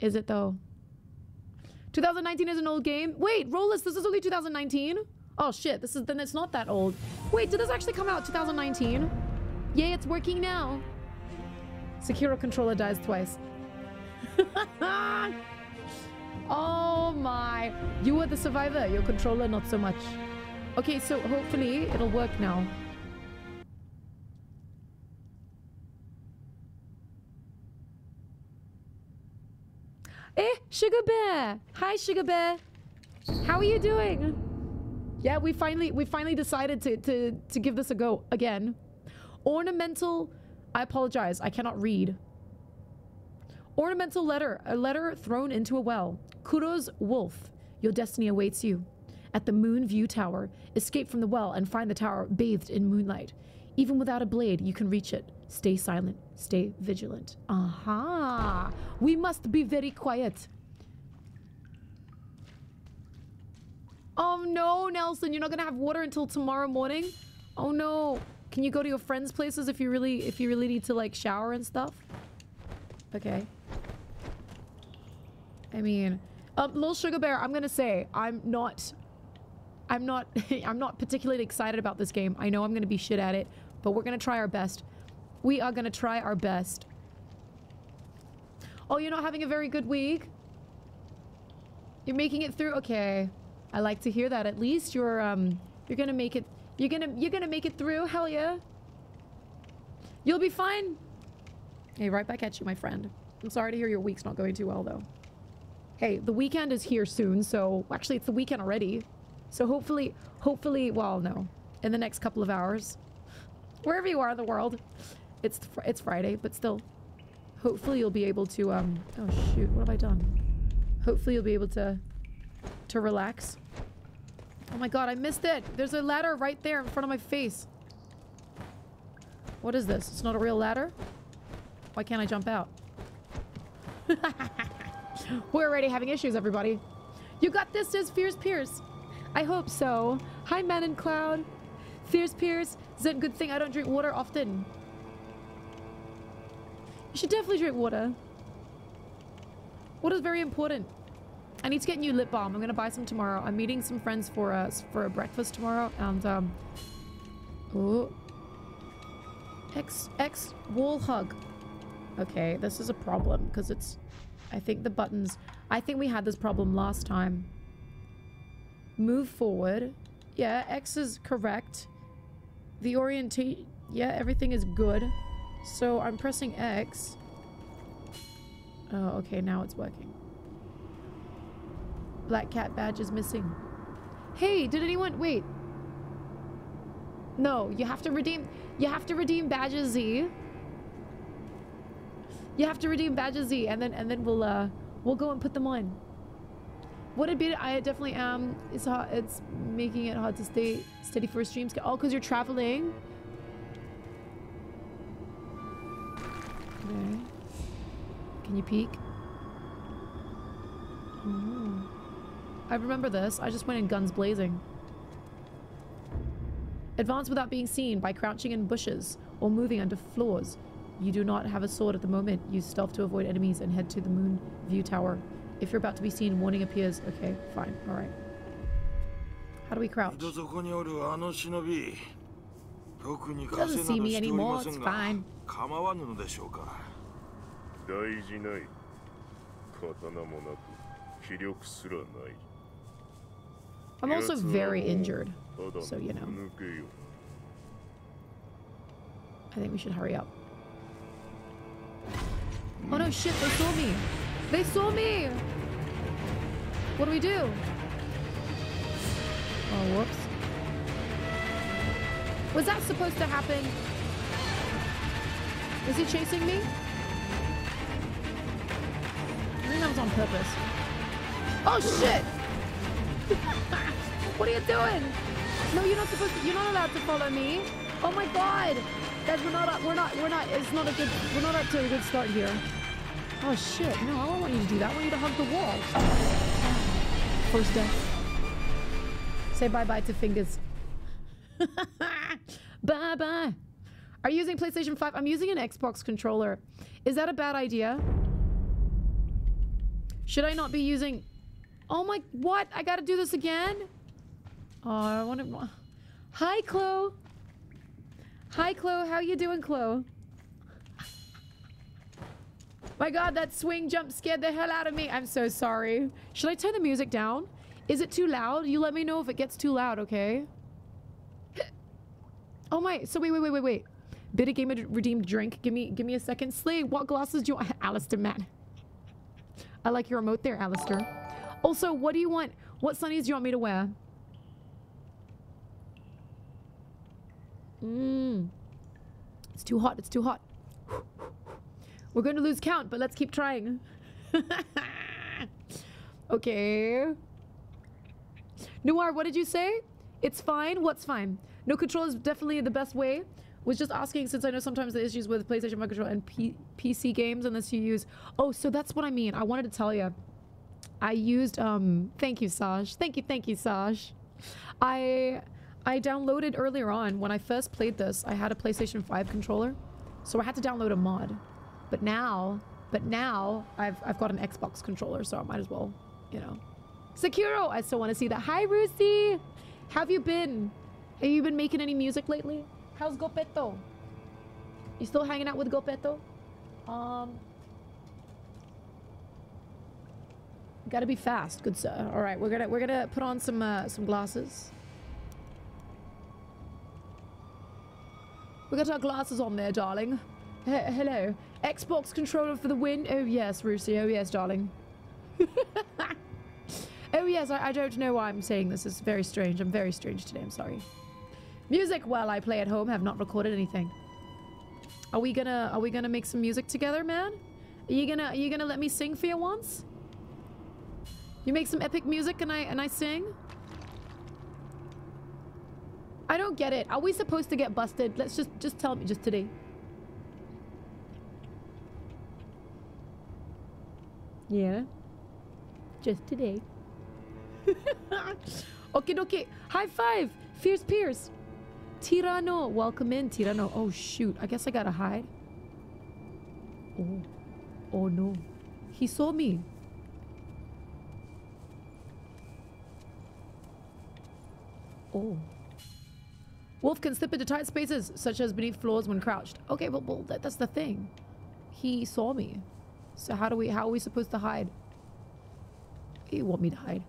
Is it though? 2019 is an old game. Wait, Rollis, this is only 2019? Oh shit, this is then it's not that old. Wait, did this actually come out 2019? Yay, it's working now. Sekiro controller dies twice. oh my. You were the survivor, your controller not so much. Okay, so hopefully it'll work now. Sugar Bear! Hi, Sugar Bear! How are you doing? Yeah, we finally we finally decided to, to, to give this a go again. Ornamental... I apologize, I cannot read. Ornamental letter. A letter thrown into a well. Kuro's wolf. Your destiny awaits you. At the Moon View Tower, escape from the well and find the tower bathed in moonlight. Even without a blade, you can reach it. Stay silent. Stay vigilant. Aha! We must be very quiet. Oh no, Nelson, you're not gonna have water until tomorrow morning? Oh no. Can you go to your friends' places if you really if you really need to like shower and stuff? Okay. I mean, um, little sugar bear, I'm gonna say I'm not, I'm not, I'm not particularly excited about this game. I know I'm gonna be shit at it, but we're gonna try our best. We are gonna try our best. Oh, you're not having a very good week? You're making it through? Okay. I like to hear that. At least you're, um, you're gonna make it, you're gonna, you're gonna make it through. Hell yeah. You'll be fine. Hey, right back at you, my friend. I'm sorry to hear your week's not going too well, though. Hey, the weekend is here soon, so... Actually, it's the weekend already. So hopefully, hopefully, well, no. In the next couple of hours. Wherever you are in the world. It's, it's Friday, but still. Hopefully you'll be able to, um... Oh, shoot. What have I done? Hopefully you'll be able to... To relax. Oh my god, I missed it! There's a ladder right there in front of my face. What is this? It's not a real ladder? Why can't I jump out? We're already having issues, everybody. You got this, says Fierce Pierce. I hope so. Hi, Man and Cloud. Fierce Pierce. Is that a good thing I don't drink water often? You should definitely drink water. Water is very important. I need to get new lip balm. I'm gonna buy some tomorrow. I'm meeting some friends for us for a breakfast tomorrow, and um. Oh. X X wall hug. Okay, this is a problem because it's I think the buttons... I think we had this problem last time. Move forward. Yeah, X is correct. The orientation... Yeah, everything is good. So I'm pressing X. Oh, okay, now it's working. Black cat badge is missing. Hey, did anyone... Wait. No, you have to redeem... You have to redeem badges Z. You have to redeem badges Z, and then and then we'll uh we'll go and put them on. What it be? I definitely am. It's hard. It's making it hard to stay steady for streams. Oh, because you're traveling. Okay. Can you peek? Mm. I remember this. I just went in guns blazing. Advance without being seen by crouching in bushes or moving under floors. You do not have a sword at the moment. Use stealth to avoid enemies and head to the moon view tower. If you're about to be seen, warning appears. Okay, fine. Alright. How do we crouch? Doesn't see me anymore. It's fine. I'm also very injured, so you know. I think we should hurry up. Oh no, shit, they saw me. They saw me! What do we do? Oh, whoops. Was that supposed to happen? Is he chasing me? I think that was on purpose. Oh shit! what are you doing? No, you're not supposed to, you're not allowed to follow me. Oh my god! Guys, we're not, we're not, we're not, it's not a good, we're not up to a good start here. Oh shit, no, I don't want you to do that. I want you to hug the wall. First death. Say bye-bye to fingers. Bye-bye. Are you using PlayStation 5? I'm using an Xbox controller. Is that a bad idea? Should I not be using... Oh my... What? I gotta do this again? Oh, I want to... Hi, Chloe. Hi, Chloe. How you doing, Chloe? My god, that swing jump scared the hell out of me. I'm so sorry. Should I turn the music down? Is it too loud? You let me know if it gets too loud, okay? Oh my, so wait, wait, wait, wait, wait. Bit of game of redeemed drink. Give me give me a second. Slay, what glasses do you want? Alistair, man. I like your remote there, Alistair. Also, what do you want? What sunnies do you want me to wear? Mmm. It's too hot. It's too hot. We're going to lose count, but let's keep trying. okay. Noir, what did you say? It's fine? What's fine? No control is definitely the best way. Was just asking since I know sometimes the issues with PlayStation Remote Control and P PC games unless you use... Oh, so that's what I mean. I wanted to tell you. I used... um. Thank you, Saj. Thank you, thank you, Saj. I... I downloaded earlier on, when I first played this, I had a PlayStation 5 controller. So I had to download a mod. But now, but now I've, I've got an Xbox controller, so I might as well, you know. Sekiro, I still want to see that. Hi, Rusi. Have you been? Have you been making any music lately? How's Gopeto? You still hanging out with Gopeto? Um, gotta be fast, good sir. All right, we're gonna we're gonna put on some uh, some glasses. We got our glasses on there, darling. Hello. Xbox controller for the win. Oh, yes, Rusey. Oh, yes, darling. oh, yes, I, I, don't know why I'm saying this. It's very strange. I'm very strange today. I'm sorry. Music. Well, I play at home. Have not recorded anything. Are we gonna, are we gonna make some music together, man? Are you gonna, are you gonna let me sing for you once? You make some epic music and I, and I sing? I don't get it. Are we supposed to get busted? Let's just just tell me just today. Yeah. Just today. okay, okay. High five. Fierce Pierce. Tirano. Welcome in, Tirano. Oh, shoot. I guess I gotta hide. Oh. Oh, no. He saw me. Oh. Wolf can slip into tight spaces, such as beneath floors when crouched. Okay, well, well that, that's the thing. He saw me. So how do we, how are we supposed to hide? You want me to hide?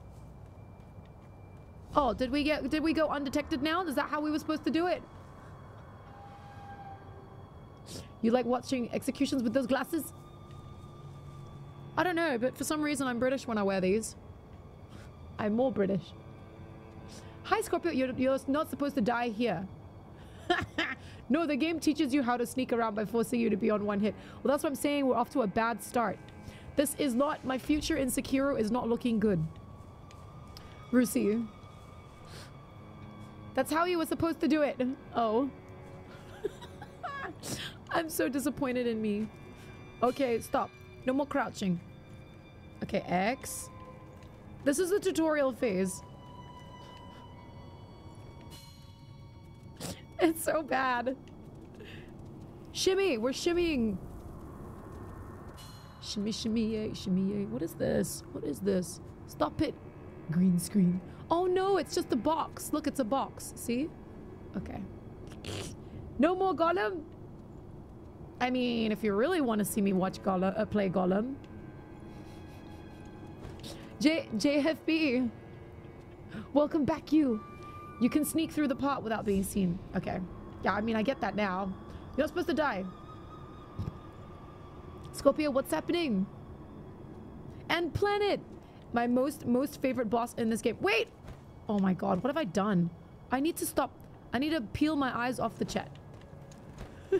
Oh, did we get, did we go undetected now? Is that how we were supposed to do it? You like watching executions with those glasses? I don't know, but for some reason I'm British when I wear these. I'm more British. Hi, Scorpio. You're, you're not supposed to die here. no, the game teaches you how to sneak around by forcing you to be on one hit. Well, that's what I'm saying. We're off to a bad start. This is not... My future in Sekiro is not looking good. Rusi. That's how you were supposed to do it. Oh. I'm so disappointed in me. Okay, stop. No more crouching. Okay, X. This is the tutorial phase. It's so bad. Shimmy! We're shimmying! Shimmy, shimmy, yay, shimmy, yay. What is this? What is this? Stop it! Green screen. Oh no, it's just a box. Look, it's a box. See? Okay. No more Gollum? I mean, if you really want to see me watch Gollum, uh, play Gollum. J JFB. Welcome back, you. You can sneak through the pot without being seen. Okay. Yeah, I mean, I get that now. You're not supposed to die. Scorpio, what's happening? And Planet! My most, most favorite boss in this game. Wait! Oh my god, what have I done? I need to stop. I need to peel my eyes off the chat.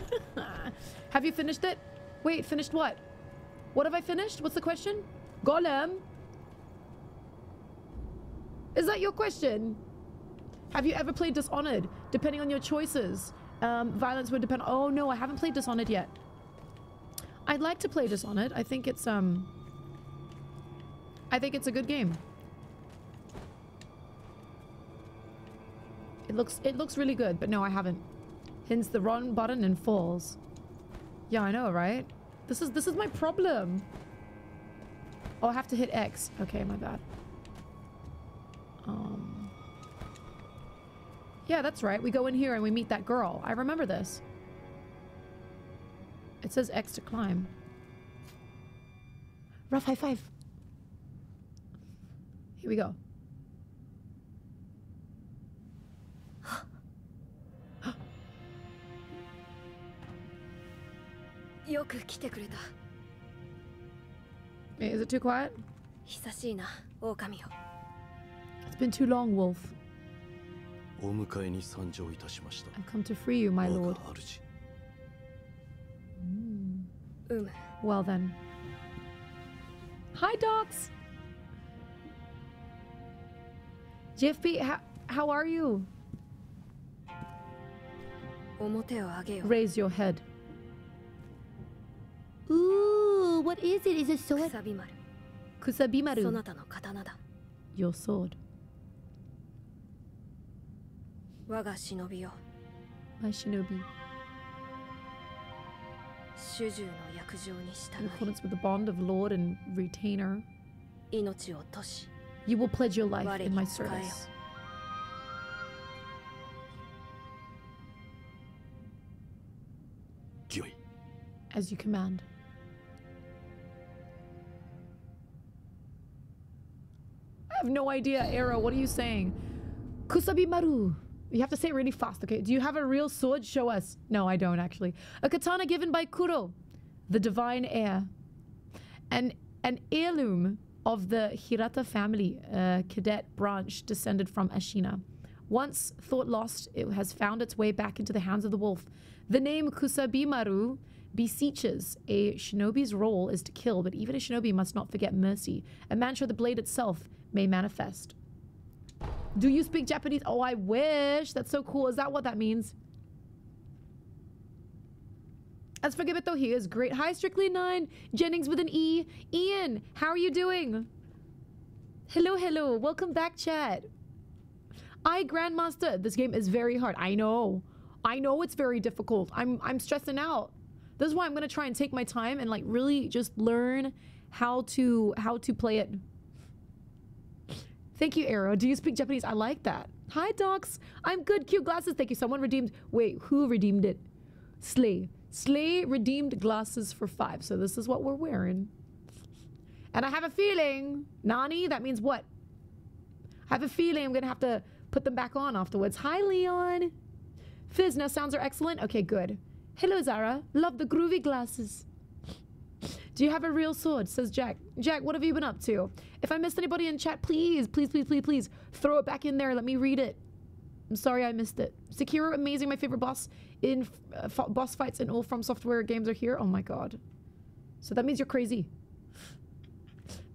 have you finished it? Wait, finished what? What have I finished? What's the question? Gollum? Is that your question? Have you ever played Dishonored? Depending on your choices, um, violence would depend. Oh no, I haven't played Dishonored yet. I'd like to play Dishonored. I think it's um. I think it's a good game. It looks it looks really good, but no, I haven't. Hence the wrong button and falls. Yeah, I know, right? This is this is my problem. Oh, I have to hit X. Okay, my bad. Um. Yeah, that's right. We go in here and we meet that girl. I remember this. It says X to climb. Rough high five. Here we go. Is it too quiet? It's been too long, Wolf. お迎えに参上いたしました I've come to free you, my 我 lord. が主うむ Well then. Hi, docs. GFP, how, how are you? 表を上げよ Raise your head. Ooh, what is it? Is it く sword? さび丸そ Kusabimaru. なたの刀だ Your sword. 我が忍びよ My shinobi. 主従の約定に In 従 accordance with the bond of lord and retainer, い命を落とし you will pledge your life Ware in my ni tsukayo. service.御意 As you command. I have no idea, Arrow. What are you saying? Kusabimaru. You have to say it really fast, okay? Do you have a real sword? Show us. No, I don't actually. A katana given by Kuro, the divine heir. An, an heirloom of the Hirata family, a cadet branch descended from Ashina. Once thought lost, it has found its way back into the hands of the wolf. The name Kusabimaru beseeches a shinobi's role is to kill, but even a shinobi must not forget mercy. A mantra the blade itself may manifest. Do you speak Japanese? Oh, I wish. That's so cool. Is that what that means? As for Gibito, he is great. Hi, Strictly Nine. Jennings with an E. Ian, how are you doing? Hello, hello. Welcome back, chat. I, Grandmaster. This game is very hard. I know. I know it's very difficult. I'm I'm stressing out. This is why I'm gonna try and take my time and like really just learn how to how to play it. Thank you, Arrow. Do you speak Japanese? I like that. Hi, docs. I'm good. Cute glasses. Thank you. Someone redeemed. Wait, who redeemed it? Slay. Slay redeemed glasses for five. So this is what we're wearing. And I have a feeling, Nani, that means what? I have a feeling I'm going to have to put them back on afterwards. Hi, Leon. Fizz, now sounds are excellent. Okay, good. Hello, Zara. Love the groovy glasses. Do you have a real sword? Says Jack. Jack, what have you been up to? If I missed anybody in chat, please, please, please, please, please throw it back in there. Let me read it. I'm sorry I missed it. Sekiro, amazing. My favorite boss in uh, boss fights in all From Software games are here. Oh my god. So that means you're crazy.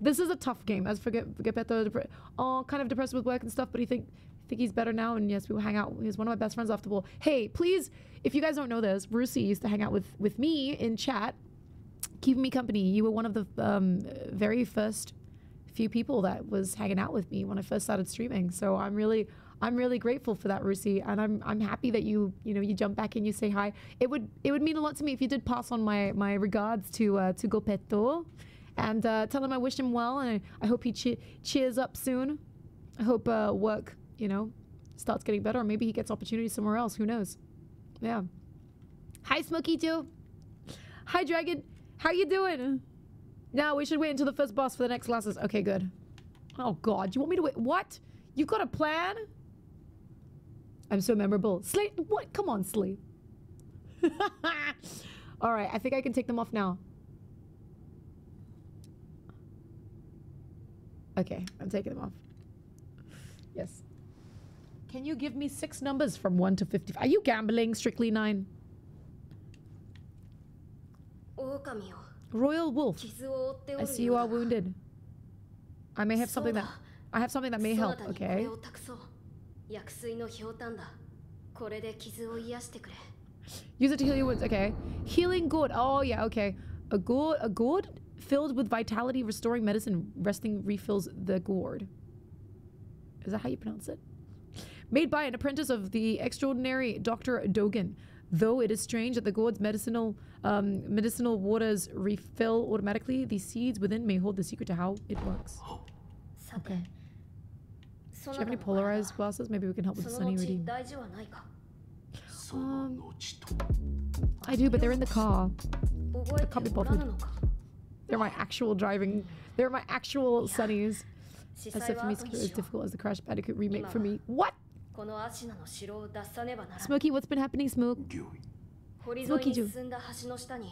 This is a tough game. As for Ge- Gepetto, oh, kind of depressed with work and stuff, but he think think he's better now. And yes, we will hang out. He's one of my best friends off the wall. Hey, please, if you guys don't know this, Brucey used to hang out with with me in chat, keeping me company. You were one of the um, very first few people that was hanging out with me when I first started streaming. So I'm really I'm really grateful for that, Rusi, and I'm I'm happy that you you know you jump back and you say hi. It would it would mean a lot to me if you did pass on my my regards to uh, to Gopetto, and uh, tell him I wish him well, and I, I hope he che- cheers up soon. I hope uh, work you know starts getting better, or maybe he gets opportunity somewhere else. Who knows? Yeah. Hi, Smokey Joe. Hi, Dragon. How you doing? Now we should wait until the first boss for the next classes. Okay, good. Oh God, you want me to wait? What? You've got a plan? I'm so memorable. Slay, what? Come on, Slay. All right, I think I can take them off now. Okay, I'm taking them off. Yes. Can you give me six numbers from 1 to 50? Are you gambling, Strictly 9? Royal wolf. I see you are wounded. I may have something that I have something that may help. Okay. Use it to heal your wounds. Okay. Healing gourd. Oh yeah. Okay. A gourd. A gourd filled with vitality, restoring medicine, resting refills the gourd. Is that how you pronounce it? Made by an apprentice of the extraordinary Doctor Dogen. Though it is strange that the gourds' medicinal um, medicinal waters refill automatically, the seeds within may hold the secret to how it works. Okay. Do you have any polarized glasses? Maybe we can help with Sunny reading. Um, I do, but they're in the car. The copy bottled. They're my actual driving. They're my actual Sunnies. Except for me, it's difficult as the Crash Bandicoot remake for me. What? このアシナの城を脱さねばならない Smokey, what's been happening, Smoke? 御意堀沿いに進んだ橋の下に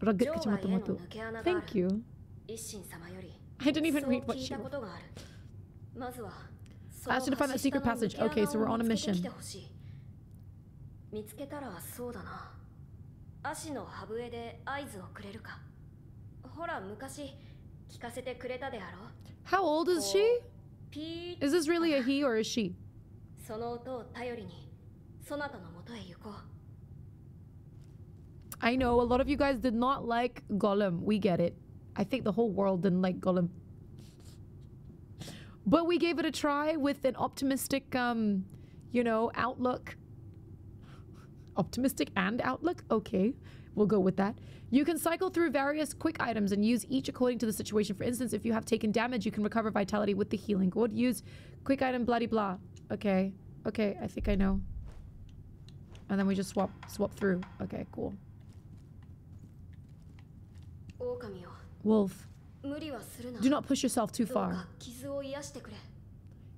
Ragat 城 kachimoto 外への moto. 抜け穴がある Thank you. 一心様より I didn't even そう read what 聞い she た wrote. ことがあるまずは I asked you to find that secret passage. Okay, so we're on a mission. 見つけたらそうだな足のハブエで合図をくれるかほら昔聞かせてくれたであろう How old is she? ピー Is this really a he or a she? その音を頼りにそなたのもとへ行こう I know a lot of you guys did not like Gollum. We get it. I think the whole world didn't like Gollum. But we gave it a try with an optimistic, um, you know, outlook. Optimistic and outlook? Okay, we'll go with that. You can cycle through various quick items and use each according to the situation. For instance, if you have taken damage, you can recover vitality with the healing gourd. Use quick item, bloody blah. Okay, Okay, I think I know. And then we just swap swap through. Okay, cool. Wolf. Do not push yourself too far.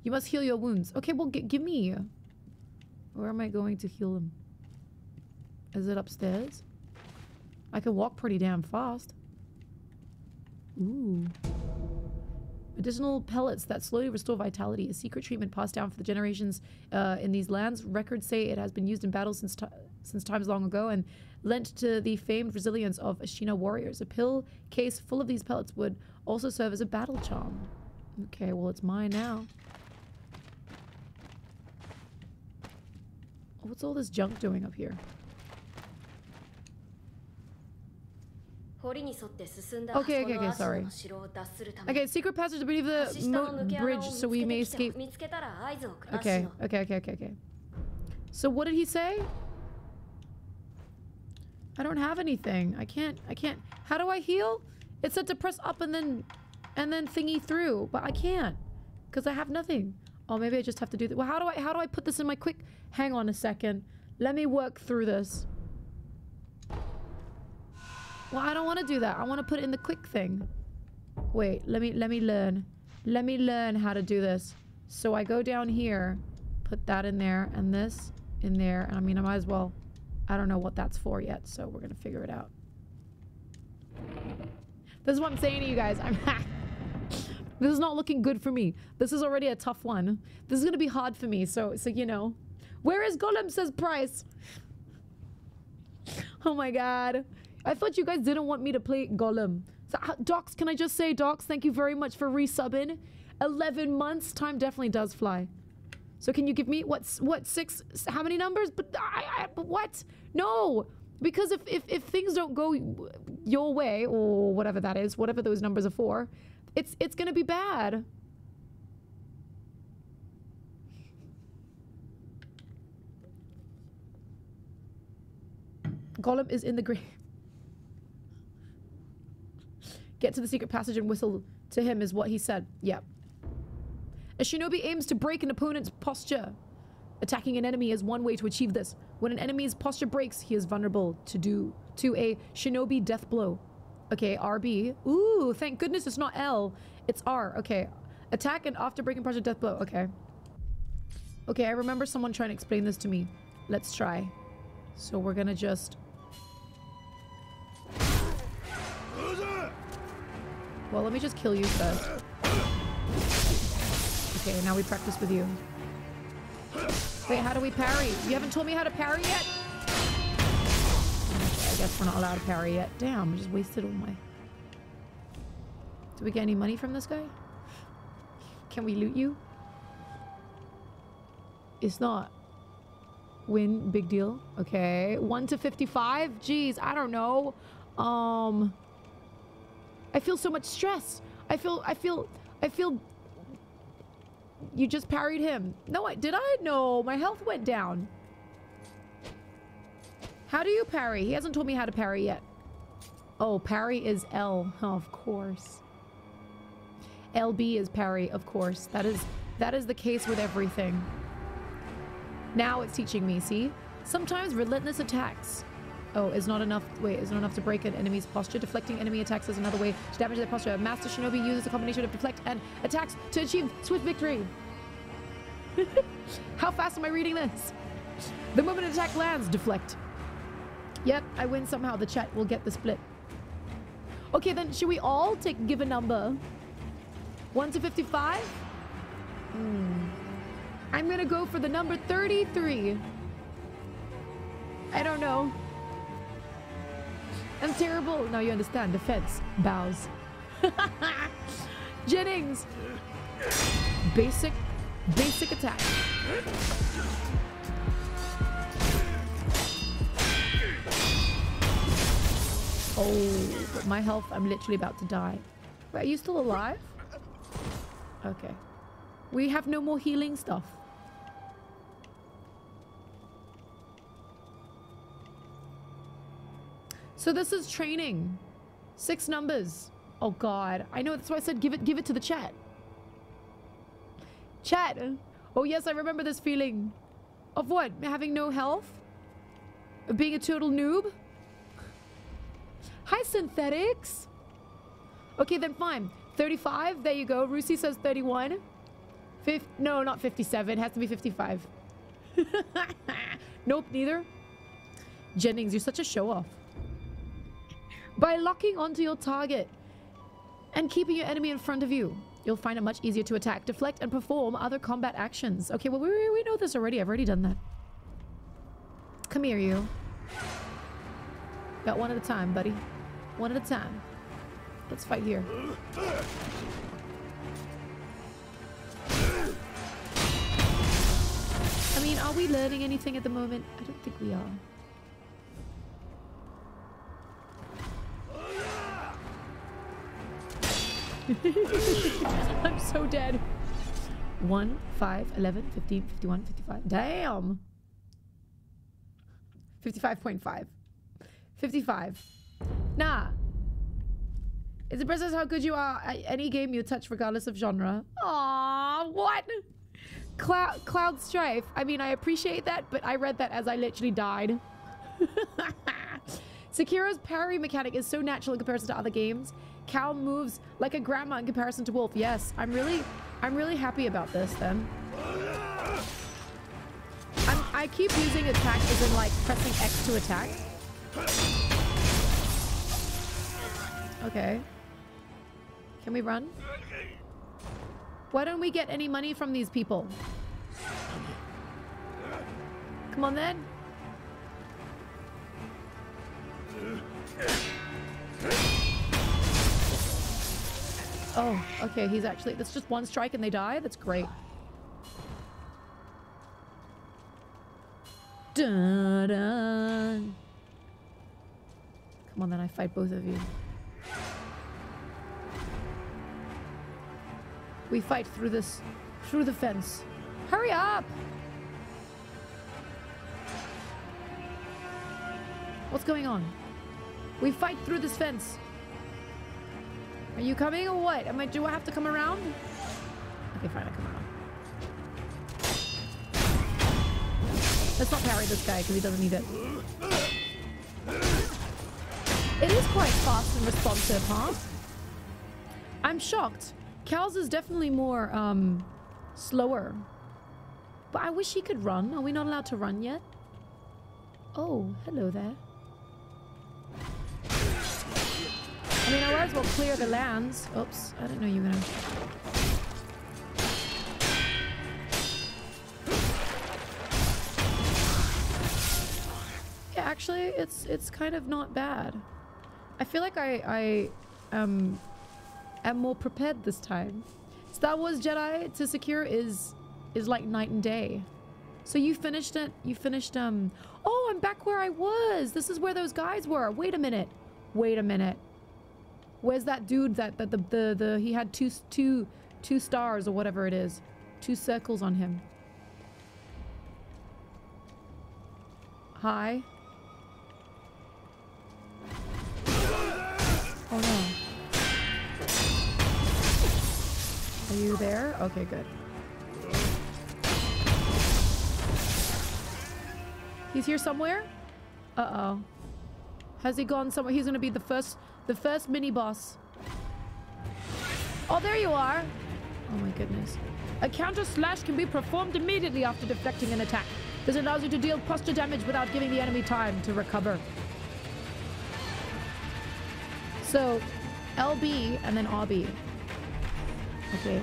You must heal your wounds. Okay, well, give me. Where am I going to heal him? Is it upstairs? I can walk pretty damn fast. Ooh. Medicinal pellets that slowly restore vitality. A secret treatment passed down for the generations uh, in these lands. Records say it has been used in battle since since times long ago and lent to the famed resilience of Ashina warriors. A pill case full of these pellets would also serve as a battle charm. Okay, well, it's mine now. What's all this junk doing up here? Okay, okay, okay, sorry. Okay, secret passage beneath the bridge, so we may escape. Okay, okay, okay, okay, okay. So what did he say? I don't have anything. I can't, I can't. How do I heal? It said to press up and then, and then thingy through, but I can't. Because I have nothing. Oh, maybe I just have to do that. Well, how do I, how do I put this in my quick... Hang on a second. Let me work through this. Well, I don't want to do that. I want to put it in the quick thing. Wait, let me let me learn. Let me learn how to do this. So I go down here, put that in there, and this in there. And I mean, I might as well. I don't know what that's for yet, so we're gonna figure it out. This is what I'm saying to you guys. I'm this is not looking good for me. This is already a tough one. This is gonna be hard for me. So so you know, where is Gollum? Says Price. Oh my god. I thought you guys didn't want me to play Gollum. So, uh, Docs, can I just say, Docs, thank you very much for resubbing. 11 months. Time definitely does fly. So can you give me, what's, what, six, how many numbers? But I, I but what? No! Because if, if, if things don't go your way, or whatever that is, whatever those numbers are for, it's, it's gonna be bad. Gollum is in the grave. Get to the secret passage and whistle to him is what he said. Yep. A shinobi aims to break an opponent's posture. Attacking an enemy is one way to achieve this. When an enemy's posture breaks, he is vulnerable to do to a shinobi death blow. Okay, RB. Ooh, thank goodness it's not L. It's R. Okay. Attack and after breaking posture death blow. Okay. Okay, I remember someone trying to explain this to me. Let's try. So we're gonna just Well, let me just kill you first. Okay, now we practice with you. Wait, how do we parry? You haven't told me how to parry yet? I guess we're not allowed to parry yet. Damn, I just wasted all my... Do we get any money from this guy? Can we loot you? It's not. Win, big deal. Okay, 1 to 55? Jeez, I don't know. Um... I feel so much stress. I feel, I feel, I feel. You just parried him. No, I did I? No, my health went down. How do you parry? He hasn't told me how to parry yet. Oh, parry is L. Oh, of course. LB is parry, of course. That is that is the case with everything. Now it's teaching me, see? Sometimes relentless attacks. Oh, is not enough. Wait, is not enough to break an enemy's posture. Deflecting enemy attacks is another way to damage their posture. Master Shinobi uses a combination of deflect and attacks to achieve swift victory. How fast am I reading this? The moment an attack lands, deflect. Yep, I win somehow. The chat will get the split. Okay, then should we all take give a number? 1 to 55? Hmm. I'm gonna go for the number 33. I don't know. I'm terrible. Now you understand. Defense. Bows. Jennings. Basic. Basic attack. Oh, my health, I'm literally about to die. Wait, are you still alive? Okay. We have no more healing stuff. So this is training. Six numbers. Oh god. I know that's why I said give it give it to the chat. Chat. Oh yes, I remember this feeling. Of what? Having no health? Of being a total noob? Hi synthetics. Okay, then fine. 35, there you go. Rusi says 31. Fif no, not 57. It has to be 55. nope, neither. Jennings, you're such a show-off. By locking onto your target and keeping your enemy in front of you, you'll find it much easier to attack, deflect, and perform other combat actions. Okay, well, we, we know this already. I've already done that. Come here, you. Got one at a time, buddy. One at a time. Let's fight here. I mean, are we learning anything at the moment? I don't think we are. I'm so dead. 1, 5, 11, 15, 51, 55. Damn! 55.5. 55. Nah. It's impressive how good you are at any game you touch regardless of genre. Aww, what? Cloud, Cloud Strife. I mean, I appreciate that, but I read that as I literally died. Sekiro's parry mechanic is so natural in comparison to other games. Cal moves like a grandma in comparison to Wolf. Yes, I'm really, I'm really happy about this then. I'm, I keep using attack as in like pressing X to attack. Okay. Can we run? Why don't we get any money from these people? Come on then. Oh, okay, he's actually... That's just one strike and they die? That's great. Dun, dun. Come on then, I fight both of you. We fight through this... Through the fence. Hurry up! What's going on? We fight through this fence. Are you coming or what? Am I, do I have to come around? Okay, fine, I come around. Let's not parry this guy because he doesn't need it. It is quite fast and responsive, huh? I'm shocked. Cal's is definitely more, um, slower. But I wish he could run. Are we not allowed to run yet? Oh, hello there. I mean, I might as well clear the lands. Oops, I didn't know you were gonna... Yeah, actually, it's it's kind of not bad. I feel like I, I um, am more prepared this time. Star Wars Jedi to Sekiro is is like night and day. So you finished it? You finished, um... Oh, I'm back where I was! This is where those guys were! Wait a minute. Wait a minute. Where's that dude that, that the, the, the, he had two, two, two stars or whatever it is. Two circles on him. Hi. Oh no. Are you there? Okay, good. He's here somewhere? Uh-oh. Has he gone somewhere? He's gonna be the first- the first mini boss. Oh, there you are. Oh my goodness. A counter slash can be performed immediately after deflecting an attack. This allows you to deal posture damage without giving the enemy time to recover. So, LB and then RB. Okay.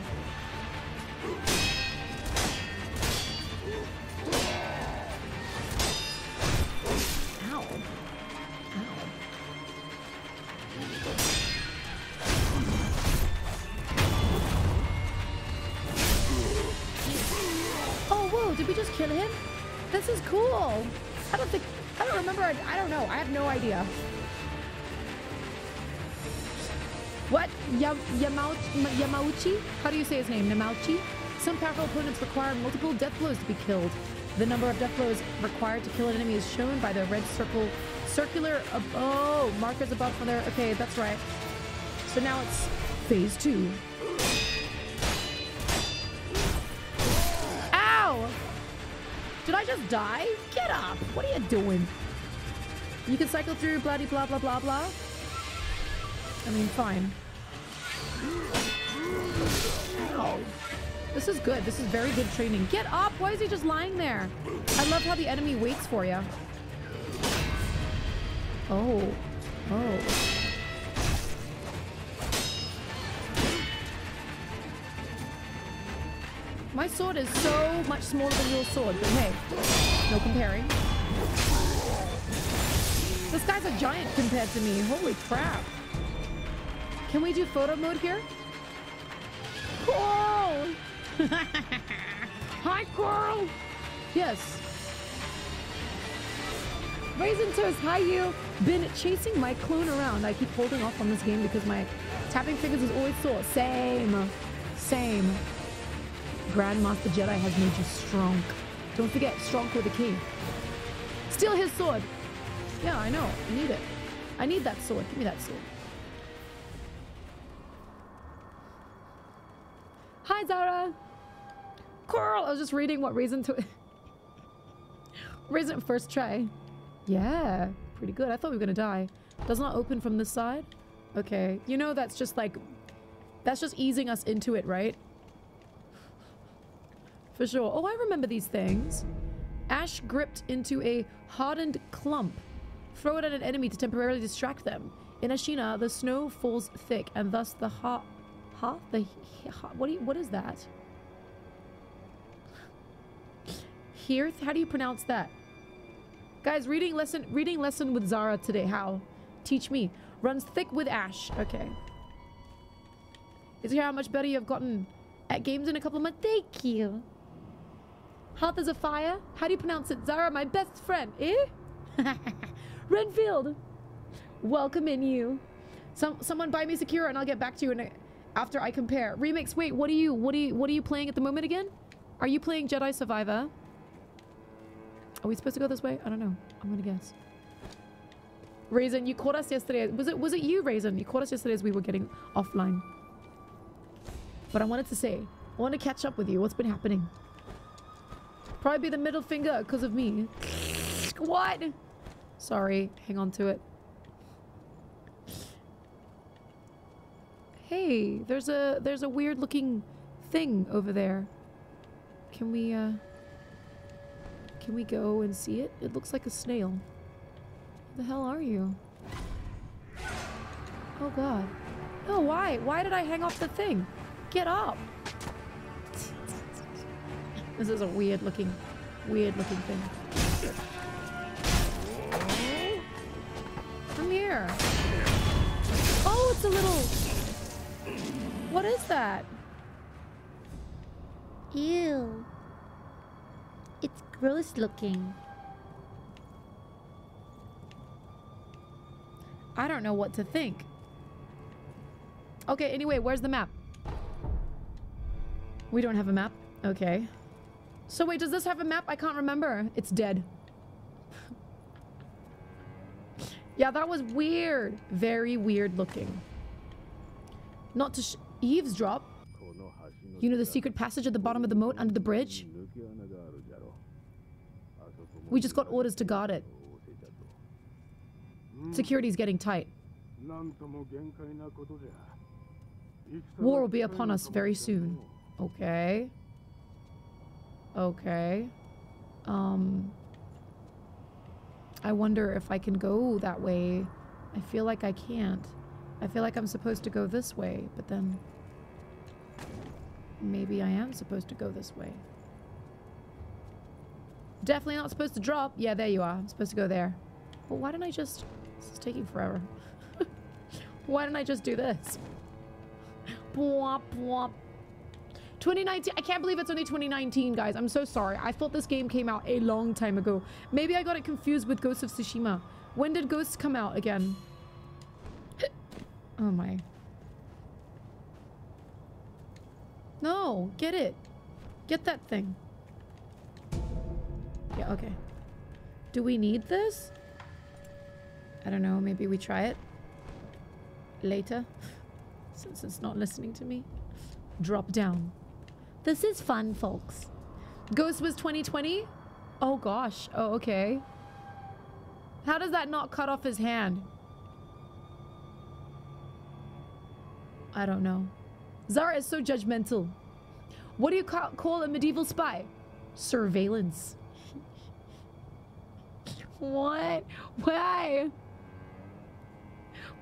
Cool. I don't think, I don't remember, I, don't know. I have no idea. What? Yam Yamauchi? How do you say his name? Namauchi? Some powerful opponents require multiple death blows to be killed. The number of death blows required to kill an enemy is shown by the red circle, circular, oh, markers above there. Okay, that's right. So now it's phase two. Did I just die? Get up! What are you doing? You can cycle through bloody blah blah blah blah. I mean, fine. Ow. This is good. This is very good training. Get up! Why is he just lying there? I love how the enemy waits for you. Oh. Oh. My sword is so much smaller than your sword, but hey, no comparing. This guy's a giant compared to me. Holy crap. Can we do photo mode here? Coral! Hi, Coral! Yes. Raisin Toast, hi you. Been chasing my clone around. I keep holding off on this game because my tapping fingers is always sore. Same. Same. Grandmaster Jedi has made you strong. Don't forget, strong for the key. Steal his sword. Yeah, I know. I need it. I need that sword. Give me that sword. Hi, Zara. Coral. I was just reading what reason to. reason first try. Yeah, pretty good. I thought we were gonna die. Does not open from this side. Okay, you know that's just like, that's just easing us into it, right? For sure. Oh, I remember these things. Ash gripped into a hardened clump. Throw it at an enemy to temporarily distract them. In Ashina, the snow falls thick, and thus the ha, ha, the ha, what do you, what is that? Here, how do you pronounce that? Guys, reading lesson, reading lesson with Zara today. How? Teach me. Runs thick with ash. Okay. Is here how much better you have gotten at games in a couple months? Thank you. Hearth is a fire? How do you pronounce it? Zara, my best friend. Eh? Renfield. Welcome in you. Some someone buy me Sekiro and I'll get back to you in a, after I compare. Remix, wait, what are you what are you what are you playing at the moment again? Are you playing Jedi Survivor? Are we supposed to go this way? I don't know. I'm gonna guess. Raisin, you caught us yesterday. Was it was it you, Raisin? You caught us yesterday as we were getting offline. But I wanted to say, I want to catch up with you. What's been happening? Probably be the middle finger because of me. what? Sorry. Hang on to it. Hey, there's a there's a weird looking thing over there. Can we uh can we go and see it? It looks like a snail. Who the hell are you? Oh god. No, why? Why did I hang off the thing? Get up. This is a weird looking, weird looking thing. Come here. Oh, it's a little... What is that? Ew. It's gross looking. I don't know what to think. Okay, anyway, where's the map? We don't have a map. Okay. So wait, does this have a map? I can't remember. It's dead. Yeah, that was weird. Very weird looking. Not to eavesdrop. You know the secret passage at the bottom of the moat under the bridge? We just got orders to guard it. Security's getting tight. War will be upon us very soon. Okay. Okay. Um. I wonder if I can go that way. I feel like I can't. I feel like I'm supposed to go this way, but then maybe I am supposed to go this way. Definitely not supposed to drop. Yeah, there you are. I'm supposed to go there. But why didn't I just... This is taking forever. why didn't I just do this? 2019. I can't believe it's only 2019, guys. I'm so sorry. I thought this game came out a long time ago. Maybe I got it confused with Ghost of Tsushima. When did Ghosts come out again? oh my. No, get it. Get that thing. Yeah, okay. Do we need this? I don't know. Maybe we try it later. Since it's not listening to me. Drop down. This is fun, folks. Ghost was 2020? Oh gosh. Oh, okay. How does that not cut off his hand? I don't know. Zara is so judgmental. What do you ca call a medieval spy? Surveillance. what? Why?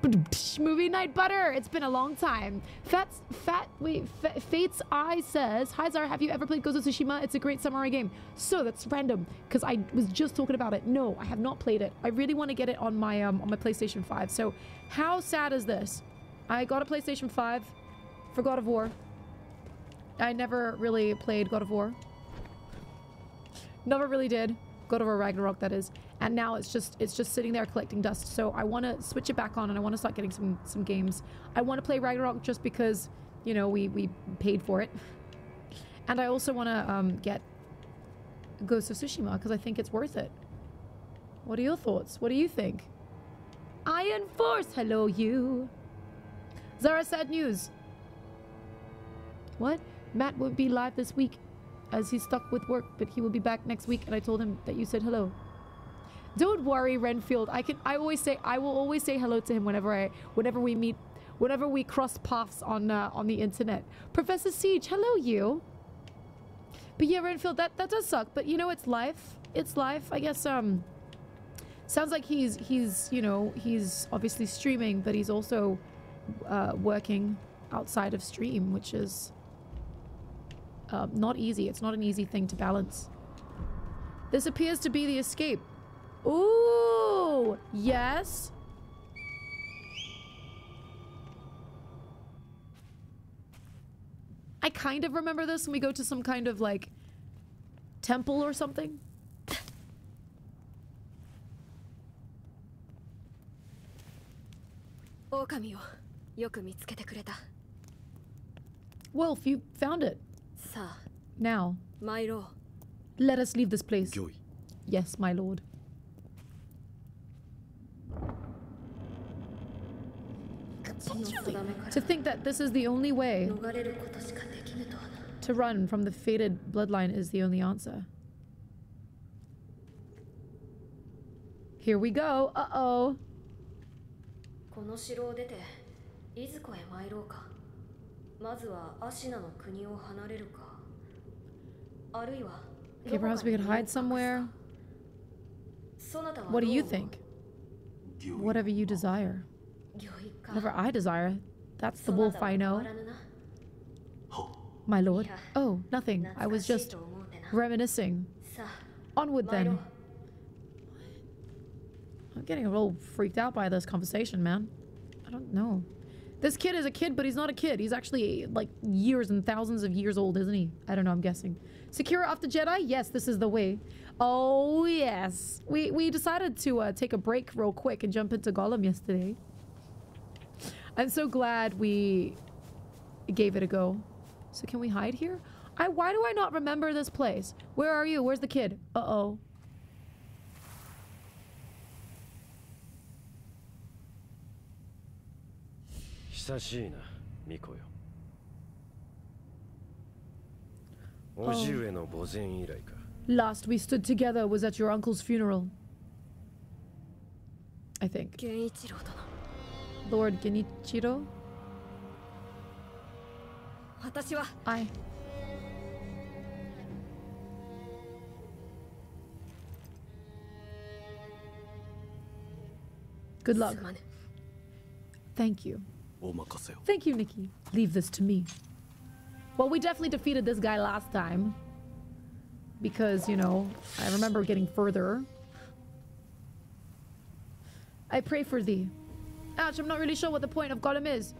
Movie night butter. It's been a long time. Fat's fat. Wait. Fate's Eye says, "Hi Zara, have you ever played of Tsushima? It's a great samurai game." So that's random because I was just talking about it. No, I have not played it. I really want to get it on my um on my PlayStation 5. So how sad is this? I got a PlayStation 5 for God of War. I never really played God of War. Never really did. God of War Ragnarok, that is. And now it's just it's just sitting there collecting dust. So I want to switch it back on and I want to start getting some some games. I want to play Ragnarok just because, you know, we, we paid for it. And I also want to um, get Ghost of Tsushima because I think it's worth it. What are your thoughts? What do you think? Iron Force! Hello, you! Zara, sad news. What? Matt won't be live this week as he's stuck with work, but he will be back next week and I told him that you said hello. Don't worry, Renfield. I can I always say I will always say hello to him whenever I whenever we meet whenever we cross paths on uh, on the internet. Professor Siege, hello you. But yeah, Renfield, that that does suck, but you know it's life. It's life. I guess um sounds like he's he's, you know, he's obviously streaming, but he's also uh, working outside of stream, which is uh, not easy. It's not an easy thing to balance. This appears to be the escape. Ooh, yes. I kind of remember this when we go to some kind of like temple or something. Wolf, you found it. Now, let us leave this place. Yes, my lord. To think that this is the only way to run from the fated bloodline is the only answer. Here we go. Uh-oh. Okay, perhaps we could hide somewhere. What do you think? Whatever you desire. Whatever I desire. That's the wolf I know. My lord. Oh, nothing. I was just reminiscing. Onward then. I'm getting a little freaked out by this conversation, man. I don't know. This kid is a kid, but he's not a kid. He's actually like years and thousands of years old, isn't he? I don't know, I'm guessing. Sakura off the Jedi? Yes, this is the way. Oh, yes. We, we decided to uh, take a break real quick and jump into Gollum yesterday. I'm so glad we gave it a go. So can we hide here? I why do I not remember this place? Where are you? Where's the kid? Uh-oh. Miko. Oh. Last we stood together was at your uncle's funeral. I think. Lord Genichiro? I. Good luck. Thank you. Thank you, Nikki. Leave this to me. Well, we definitely defeated this guy last time. Because, you know, I remember getting further. I pray for thee. Ouch, I'm not really sure what the point of Gollum is.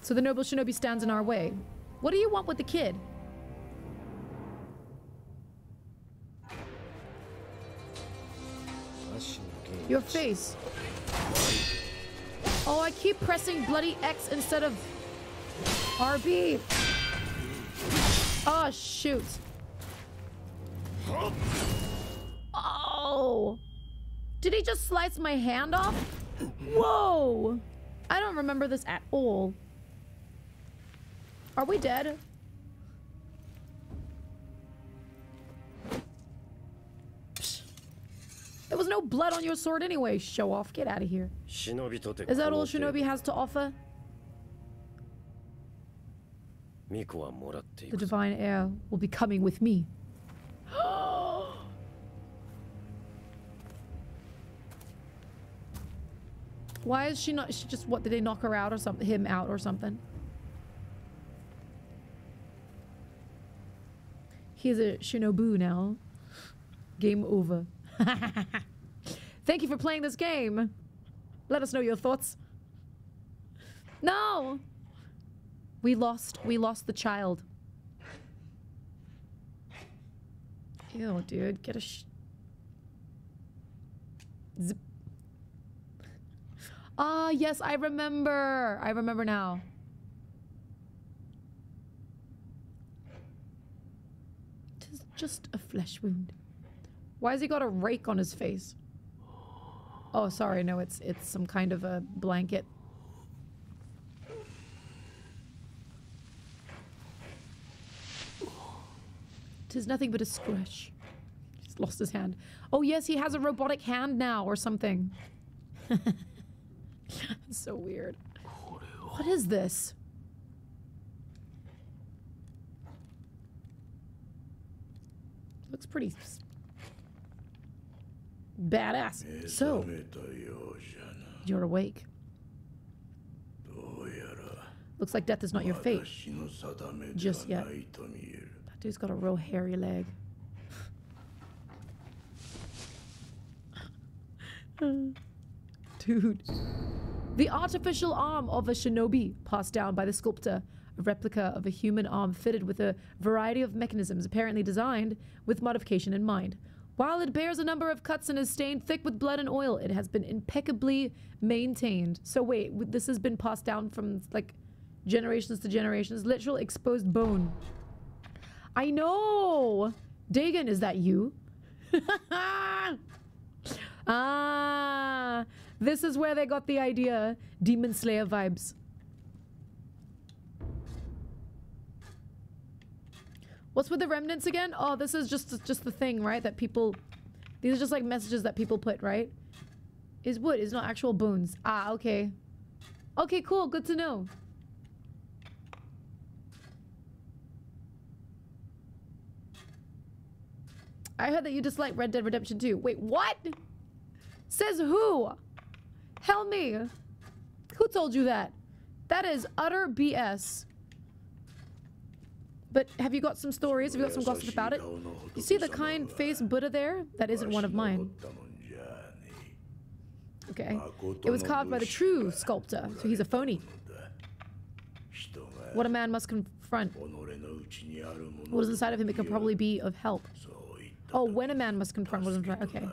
So the noble shinobi stands in our way. What do you want with the kid? Your face. Oh, I keep pressing bloody X instead of RB. Oh, ah, shoot. Oh! Did he just slice my hand off? Whoa! I don't remember this at all. Are we dead? There was no blood on your sword anyway. Show off. Get out of here. Is that all Shinobi has to offer? The divine heir will be coming with me. Why is she not? She just what? Did they knock her out or something? Him out or something? He's a Shinobu now. Game over. Thank you for playing this game. Let us know your thoughts. No! We lost. We lost the child. Ew, dude. Get a sh- Zip. Ah, yes, I remember. I remember now. Tis just a flesh wound. Why has he got a rake on his face? Oh, sorry. No, it's it's some kind of a blanket. Tis nothing but a scratch. He's lost his hand. Oh, yes, he has a robotic hand now or something. That's so weird. What is this? Looks pretty badass. So, you're awake. Looks like death is not your fate. Just yet. That dude's got a real hairy leg. Dude. The artificial arm of a shinobi passed down by the sculptor, a replica of a human arm fitted with a variety of mechanisms apparently designed with modification in mind. While it bears a number of cuts and is stained thick with blood and oil, it has been impeccably maintained. So wait, this has been passed down from like generations to generations. Literal exposed bone. I know. Dogen, is that you? ah, this is where they got the idea. Demon Slayer vibes. What's with the remnants again? Oh, this is just just the thing, right? That people, these are just like messages that people put, right? Is wood is not actual bones. Ah, okay. Okay, cool. Good to know. I heard that you dislike Red Dead Redemption 2. Wait, what? Says who? Tell me! Who told you that? That is utter BS. But have you got some stories? Have you got some gossip about it? You see the kind-faced Buddha there? That isn't one of mine. Okay. It was carved by the true sculptor, so he's a phony. What a man must confront. What is inside of him, it can probably be of help. Oh, when a man must confront what is inside. Okay.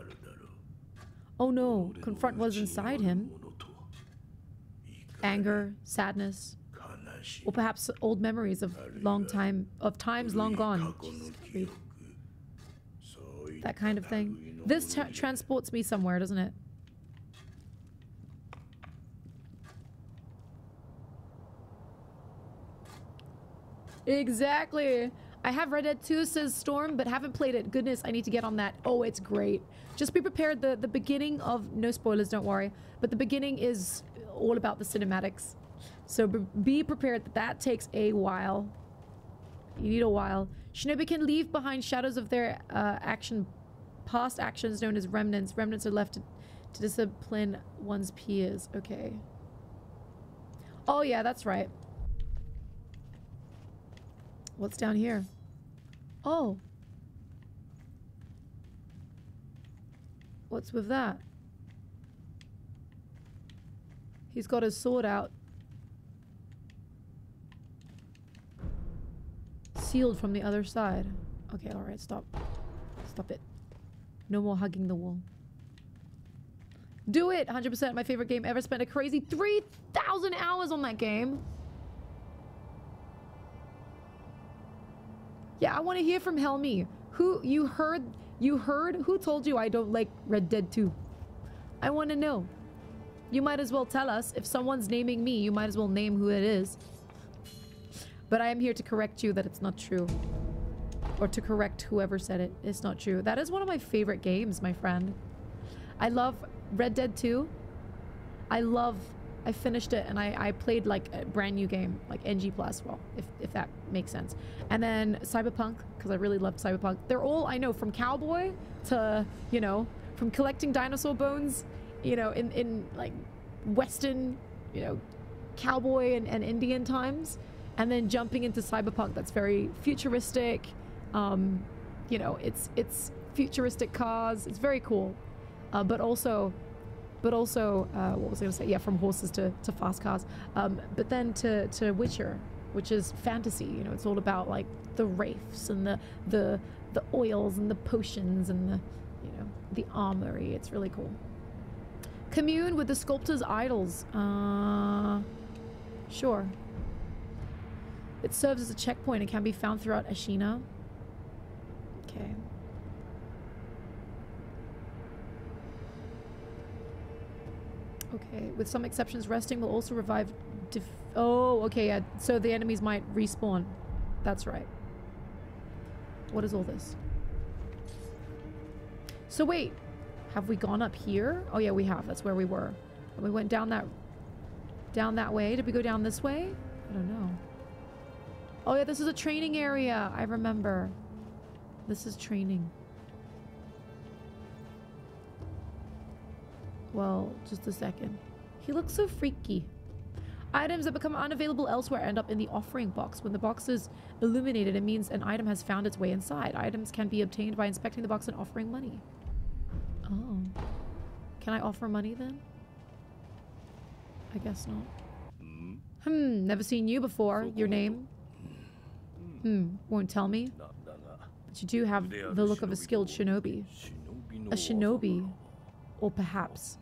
Oh no, confront what's inside him anger, sadness, or perhaps old memories of long time, of times long gone. That kind of thing. This tra transports me somewhere, doesn't it? Exactly. I have Red Dead 2, says Storm, but haven't played it. Goodness, I need to get on that. Oh, it's great. Just be prepared. The, the beginning of... No spoilers, don't worry. But the beginning is all about the cinematics. So be, prepared that that takes a while. You need a while. Shinobi can leave behind shadows of their uh, action, past actions known as remnants. Remnants are left to, to discipline one's peers. Okay. Oh, yeah, that's right. What's down here? Oh. What's with that? He's got his sword out. Sealed from the other side. Okay, alright, stop. Stop it. No more hugging the wall. Do it! 100% my favorite game ever. Spent a crazy 3,000 hours on that game. Yeah, I want to hear from Helmi. Who you heard? You heard? Who told you I don't like Red Dead 2? I want to know. You might as well tell us. If someone's naming me, you might as well name who it is. But I am here to correct you that it's not true. Or to correct whoever said it. It's not true. That is one of my favorite games, my friend. I love Red Dead 2. I love... I finished it and I, I played like a brand new game, like NG+, Plus. well, if, if that makes sense. And then Cyberpunk, because I really loved Cyberpunk. They're all, I know, from cowboy to, you know, from collecting dinosaur bones, you know, in, in like Western, you know, cowboy and, and Indian times. And then jumping into Cyberpunk, that's very futuristic. Um, you know, it's it's futuristic cars. It's very cool. Uh, but also but also uh, what was I going to say? Yeah, from horses to, to fast cars. Um, but then to, to Witcher, which is fantasy. You know, it's all about like the wraiths and the the the oils and the potions and the you know the armory. It's really cool. Commune with the sculptor's idols. Uh, sure. It serves as a checkpoint and can be found throughout Ashina. Okay. Okay, with some exceptions, resting will also revive. oh, okay, yeah. So the enemies might respawn. That's right. What is all this? So wait, have we gone up here? Oh yeah, we have. That's where we were. We went down that, down that way. Did we go down this way? I don't know. Oh yeah, this is a training area. I remember. This is training. Well, just a second. He looks so freaky. Items that become unavailable elsewhere end up in the offering box. When the box is illuminated, it means an item has found its way inside. Items can be obtained by inspecting the box and offering money. Oh. Can I offer money then? I guess not. Hmm, never seen you before. Your name? Hmm, won't tell me? But you do have the look of a skilled shinobi. A shinobi. Or perhaps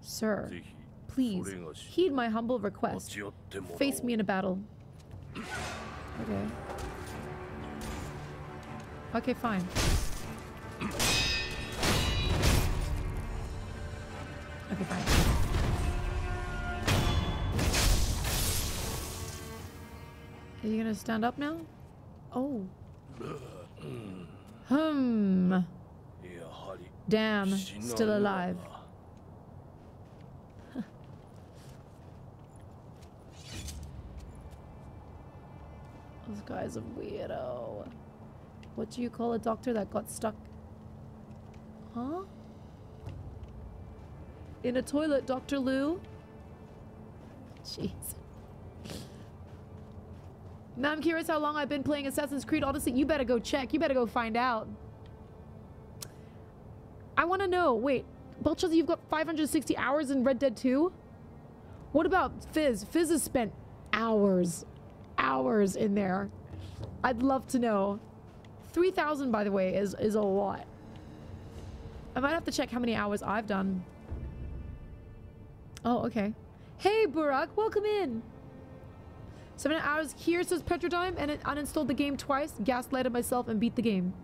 Sir, please heed my humble request. Face me in a battle. Okay. Okay, fine. Okay, fine. Are you gonna stand up now? Oh. Hmm. Damn, still alive. This guy's a weirdo. What do you call a doctor that got stuck? Huh? In a toilet, Dr. Lou? Jeez. Now I'm curious how long I've been playing Assassin's Creed Odyssey. You better go check. You better go find out. I want to know. Wait, Belchaz, you've got 560 hours in Red Dead 2? What about Fizz? Fizz has spent hours, hours in there. I'd love to know. 3,000, by the way, is, is a lot. I might have to check how many hours I've done. Oh, okay. Hey, Burak, welcome in. Seven hours here, says Petrodime, and it uninstalled the game twice, gaslighted myself, and beat the game.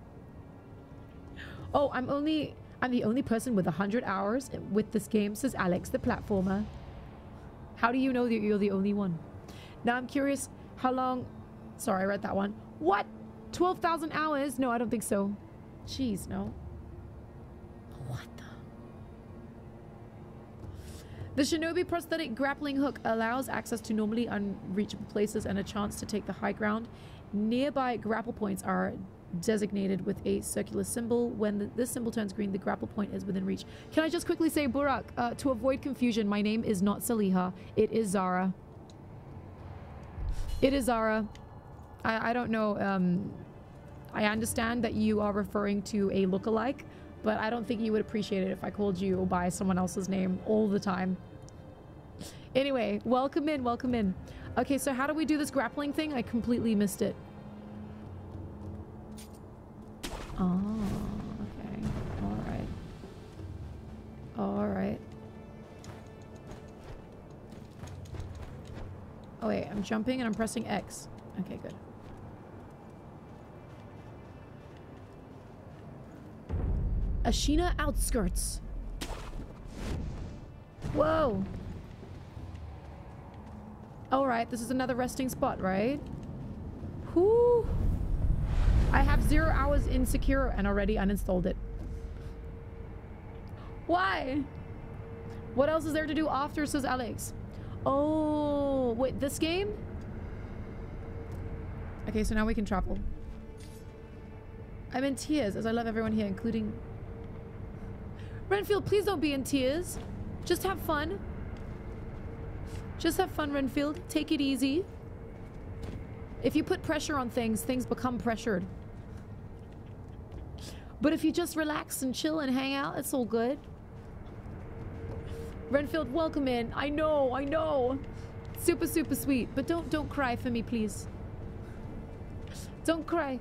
Oh, I'm only I'm the only person with 100 hours with this game, says Alex, the platformer. How do you know that you're the only one? Now I'm curious how long Sorry, I read that one. What? 12,000 hours? No, I don't think so. Jeez, no. What the? The Shinobi prosthetic grappling hook allows access to normally unreachable places and a chance to take the high ground. Nearby grapple points are designated with a circular symbol. When the, this symbol turns green, the grapple point is within reach. Can I just quickly say, Burak, uh, to avoid confusion, my name is not Saliha. It is Zara. It is Zara. I, I don't know. Um, I understand that you are referring to a lookalike, but I don't think you would appreciate it if I called you by someone else's name all the time. Anyway, welcome in, welcome in. Okay, so how do we do this grappling thing? I completely missed it. Oh, okay. Alright. Alright. Oh wait, I'm jumping and I'm pressing X. Okay, good. Ashina outskirts. Whoa. Alright, this is another resting spot, right? Whoo. I have zero hours in Sekiro and already uninstalled it. Why? What else is there to do after, says Alex? Oh, wait, this game? Okay, so now we can travel. I'm in tears as I love everyone here, including... Renfield, please don't be in tears. Just have fun. Just have fun, Renfield. Take it easy. If you put pressure on things, things become pressured. But if you just relax and chill and hang out, it's all good. Renfield, welcome in. I know, I know. Super, super sweet. But don't don't cry for me, please. Don't cry.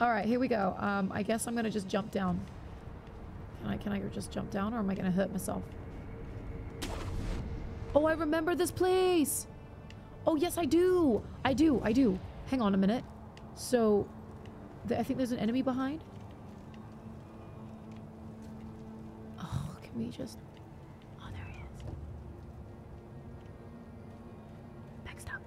All right, here we go. Um, I guess I'm gonna just jump down. Can I, can I just jump down or am I gonna hurt myself? Oh, I remember this place. Oh, yes, I do. I do, I do. Hang on a minute. So, th I think there's an enemy behind. We just... Oh, there he is. Next up.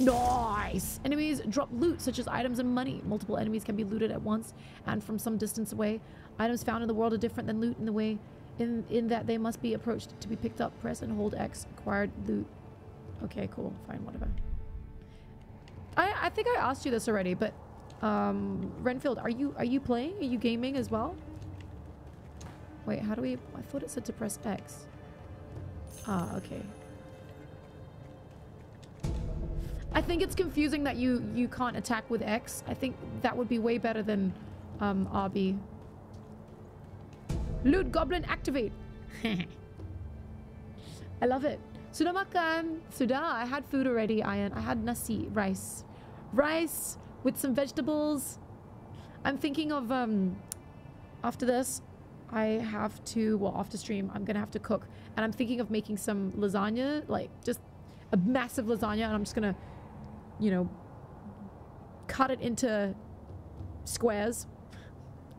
Nice! Enemies drop loot, such as items and money. Multiple enemies can be looted at once and from some distance away. Items found in the world are different than loot in the way in, in that they must be approached to be picked up. Press and hold X. Acquired loot. Okay, cool. Fine, whatever. I, I think I asked you this already, but um, Renfield, are you are you playing? Are you gaming as well? Wait, how do we... I thought it said to press X. Ah, okay. I think it's confusing that you you can't attack with X. I think that would be way better than um, RB. Loot Goblin activate. I love it. Sudah makan. Sudah. I had food already, Ian. I had nasi, rice. Rice with some vegetables. I'm thinking of, um, after this, I have to, well, after stream, I'm going to have to cook. And I'm thinking of making some lasagna, like just a massive lasagna. And I'm just going to, you know, cut it into squares,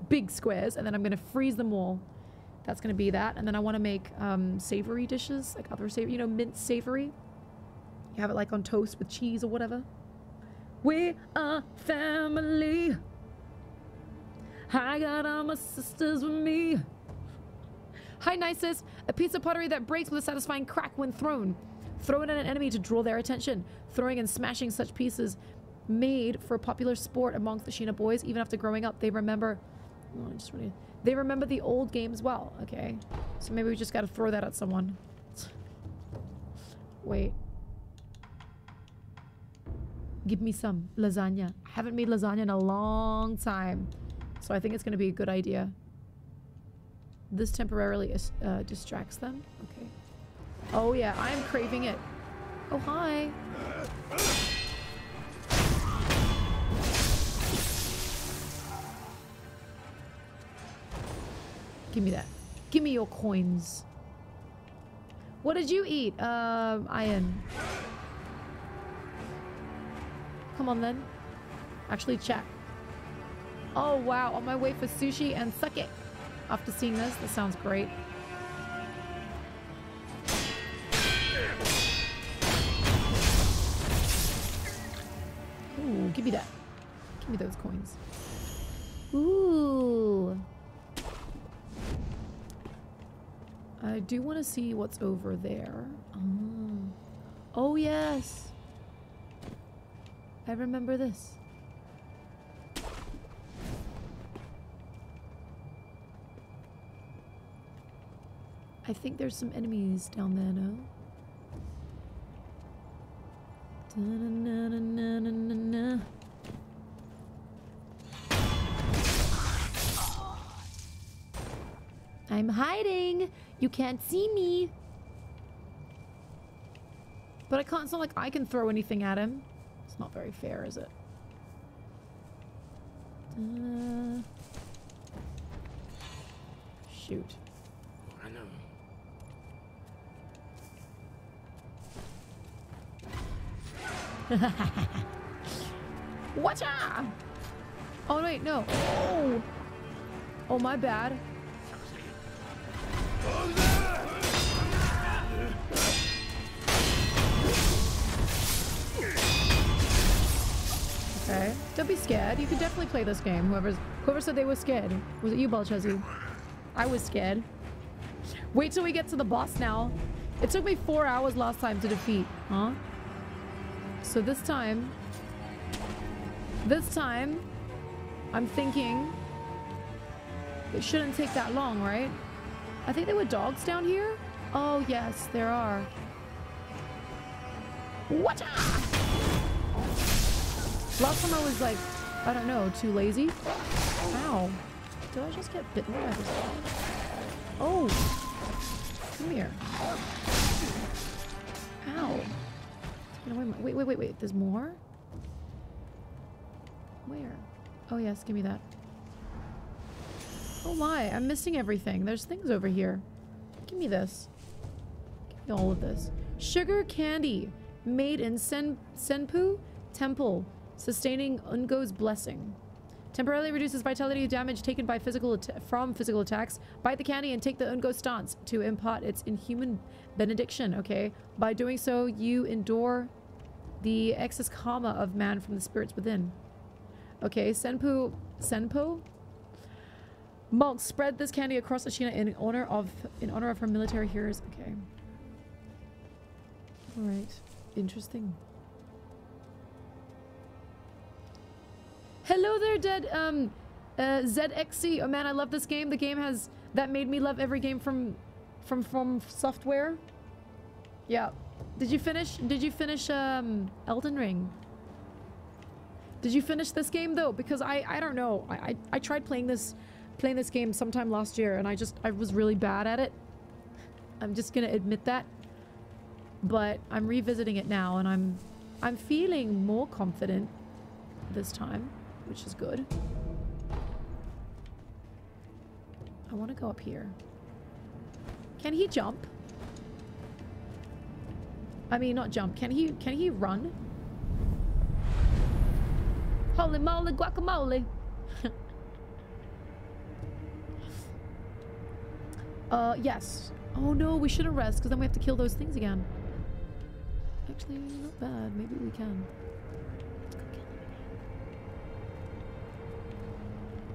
big squares. And then I'm going to freeze them all. That's going to be that. And then I want to make um, savory dishes, like other savory, you know, mint savory. You have it like on toast with cheese or whatever. We are family. I got all my sisters with me. Hi, Nisus. A piece of pottery that breaks with a satisfying crack when thrown. Throw it at an enemy to draw their attention. Throwing and smashing such pieces made for a popular sport amongst the Ashina boys. Even after growing up, they remember... Oh, really... They remember the old games well. Okay. So maybe we just gotta throw that at someone. Wait. Give me some lasagna. I haven't made lasagna in a long time. So I think it's gonna be a good idea. This temporarily uh, distracts them. Okay. Oh yeah, I am craving it. Oh, hi. Give me that. Give me your coins. What did you eat, uh, Ian? Come on then. Actually, chat. Oh, wow. On my way for sushi and suck it. After seeing this, this sounds great. Ooh, give me that. Give me those coins. Ooh. I do want to see what's over there. Oh. oh, yes. I remember this. I think there's some enemies down there, no? Da-na-na-na-na-na-na. I'm hiding. You can't see me. But I can't. It's not like I can throw anything at him. It's not very fair, is it? Uh, shoot. I know. Watcha! Oh wait, no. Oh. Oh my bad. Don't be scared. You can definitely play this game. Whoever's whoever said they were scared. Was it you, Balchesi? I was scared. Wait till we get to the boss now. It took me four hours last time to defeat, huh? So this time, this time, I'm thinking it shouldn't take that long, right? I think there were dogs down here. Oh, yes, there are. What? Last time I was like, I don't know, too lazy. Ow. Did I just get bitten by this dog? Oh. Come here. Ow. Wait, wait, wait, wait. There's more? Where? Oh, yes, give me that. Oh my, I'm missing everything. There's things over here. Give me this. Give me all of this. Sugar candy made in Sen Senpu Temple, sustaining Ungo's blessing. Temporarily reduces vitality damage taken by physical from physical attacks. Bite the candy and take the Ungo stance to impart its inhuman benediction. Okay, by doing so, you endure the excess karma of man from the spirits within. Okay, Senpu Senpo Monk spread this candy across Ashina in honor of in honor of her military heroes. Okay. All right. Interesting. Hello there, dead um uh, ZXC. Oh man, I love this game. The game has that made me love every game from from FromSoftware. Yeah. Did you finish did you finish um Elden Ring? Did you finish this game though? Because I I don't know. I I, I tried playing this playing this game sometime last year and I just I was really bad at it. I'm just gonna admit that. But I'm revisiting it now and I'm I'm feeling more confident this time, which is good. I want to go up here. Can he jump? I mean, not jump. Can he can he run? Holy moly guacamole. uh, yes. Oh no, we shouldn't rest because then we have to kill those things again. Actually, not bad. Maybe we can. Let's go kill them again.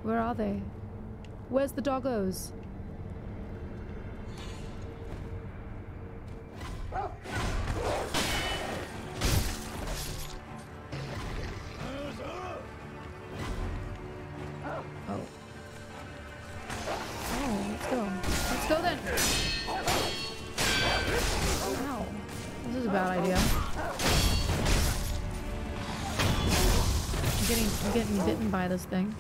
Where are they? Where's the doggos? Oh. Oh, let's go. Let's go then. Ow. This is a bad idea. I'm getting, I'm getting bitten by this thing.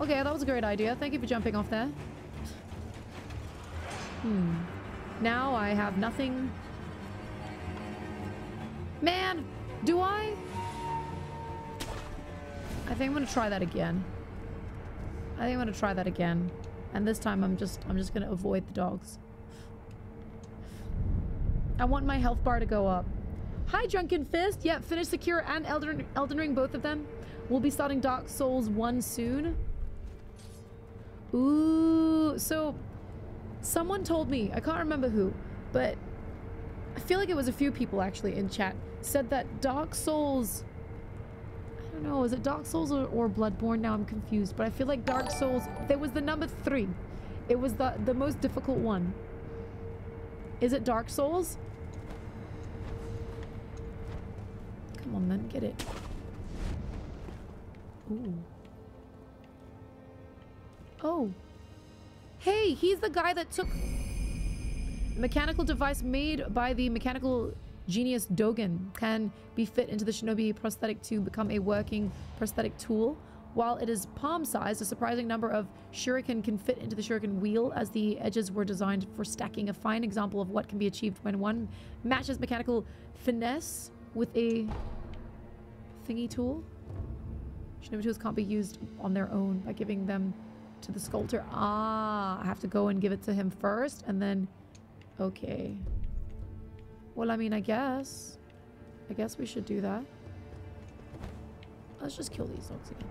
Okay, that was a great idea. Thank you for jumping off there. Hmm. Now I have nothing. Man, do I? I think I'm gonna try that again. I think I'm gonna try that again. And this time I'm just I'm just gonna avoid the dogs. I want my health bar to go up. Hi, Drunken Fist. Yeah, finish Sekiro and Elden, Elden Ring, both of them. We'll be starting Dark Souls 1 soon. Ooh, so someone told me, I can't remember who, but I feel like it was a few people actually in chat said that Dark Souls. I don't know, is it Dark Souls or, or Bloodborne? Now I'm confused, but I feel like Dark Souls. There was the number three. It was the the most difficult one. Is it Dark Souls? Come on then, get it. Ooh. Oh. Hey, he's the guy that took the mechanical device made by the mechanical genius Dogen can be fit into the shinobi prosthetic to become a working prosthetic tool. While it is palm-sized, a surprising number of shuriken can fit into the shuriken wheel as the edges were designed for stacking. A fine example of what can be achieved when one matches mechanical finesse with a thingy tool. Shinobi can't be used on their own by giving them to the sculptor. Ah, I have to go and give it to him first and then... Okay. Well, I mean, I guess. I guess we should do that. Let's just kill these dogs again.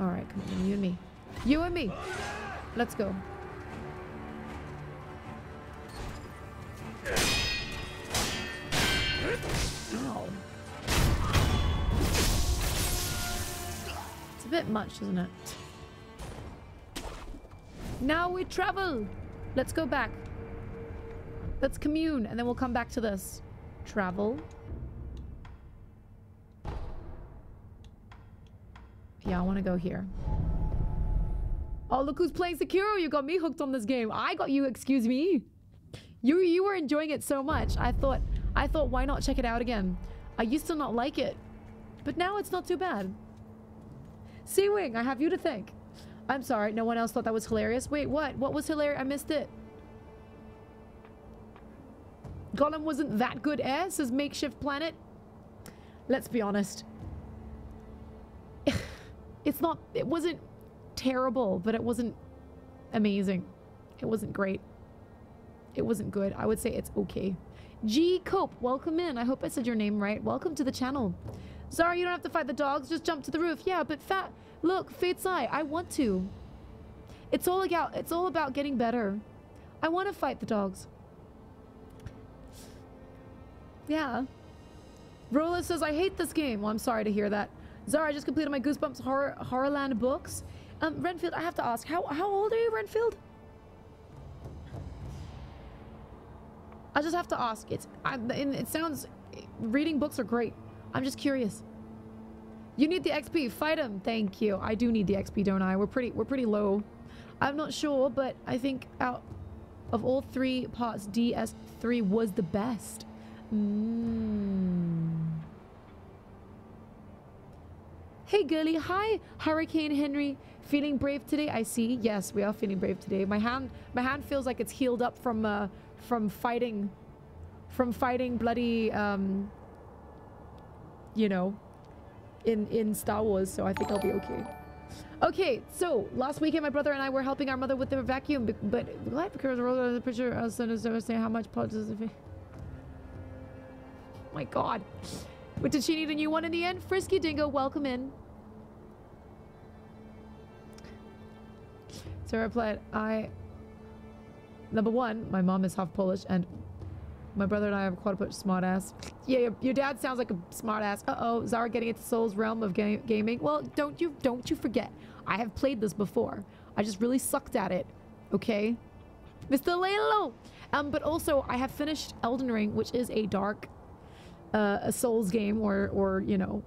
Alright, come on, you and me. You and me! Let's go. It's a bit much, isn't it? Now we travel! Let's go back. Let's commune, and then we'll come back to this. Travel. Yeah, I want to go here. Oh, look who's playing Sekiro! You got me hooked on this game. I got you, excuse me. You you were enjoying it so much. I thought I thought why not check it out again. I used to not like it, but now it's not too bad. Seawing, I have you to thank. I'm sorry, no one else thought that was hilarious. Wait, what? What was hilarious? I missed it. Gollum wasn't that good air, says Makeshift Planet. Let's be honest. it's not, it wasn't terrible, but it wasn't amazing. It wasn't great. It wasn't good. I would say it's okay. G Cope, welcome in. I hope I said your name right. Welcome to the channel. Zara, you don't have to fight the dogs. Just jump to the roof. Yeah, but fat. Look, Fate's Eye. I want to. It's all about. It's all about getting better. I want to fight the dogs. Yeah. Rolla says I hate this game. Well, I'm sorry to hear that. Zara, I just completed my Goosebumps Horror Horrorland books. Um, Renfield, I have to ask, how how old are you, Renfield? I just have to ask. It's I, it sounds reading books are great. I'm just curious. You need the XP. Fight him. Thank you. I do need the XP, don't I? We're pretty we're pretty low. I'm not sure, but I think out of all three parts, DS3 was the best. Mm. Hey, girly. Hi, Hurricane Henry. Feeling brave today? I see. Yes, we are feeling brave today. My hand, my hand feels like it's healed up from, uh, from fighting, from fighting bloody, um, you know, in in Star Wars. So I think I'll be okay. Okay, so last weekend my brother and I were helping our mother with the vacuum, but, but what? Because the picture of saying how much pot does it? My God. But did she need a new one in the end? Frisky Dingo, welcome in. I replied, I... Number one, my mom is half Polish, and my brother and I have quite a bit smart ass. Yeah, your, your dad sounds like a smart ass. Uh-oh, Zara getting into Soul's realm of ga gaming. Well, don't you don't you forget, I have played this before. I just really sucked at it. Okay? Mr. Lalo! Um, but also, I have finished Elden Ring, which is a dark uh, a Souls game, or, or, you know,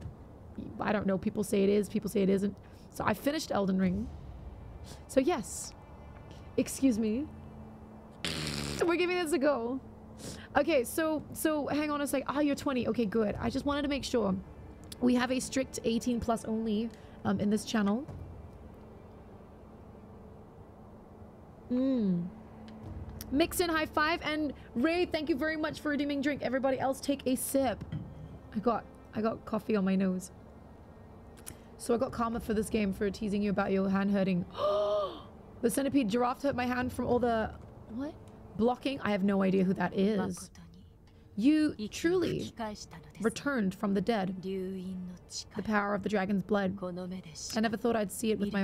I don't know. People say it is, people say it isn't. So I finished Elden Ring. So yes. Excuse me. We're giving this a go. Okay, so, so hang on a sec. Ah, you're 20. Okay, good. I just wanted to make sure. We have a strict 18 plus only um, in this channel. Mmm. Mixin, high five, and Ray, thank you very much for redeeming drink. Everybody else, take a sip. I got, I got coffee on my nose. So I got karma for this game for teasing you about your hand hurting. the centipede giraffe hurt my hand from all the what blocking. I have no idea who that is. You truly returned from the dead. The power of the dragon's blood. I never thought I'd see it with my